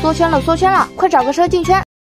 缩圈了缩圈了快找个车进圈。